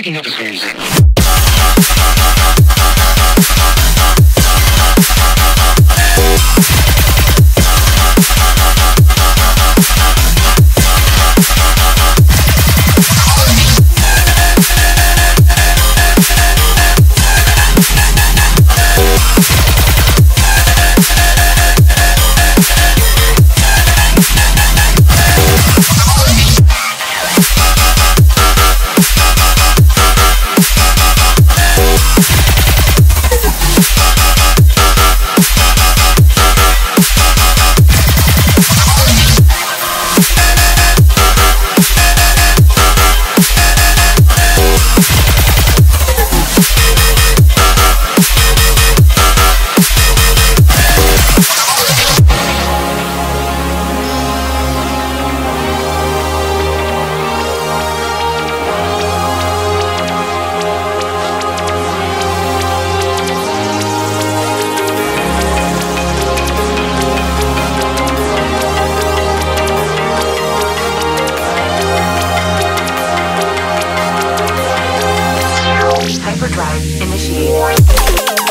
picking up strange thing. machine.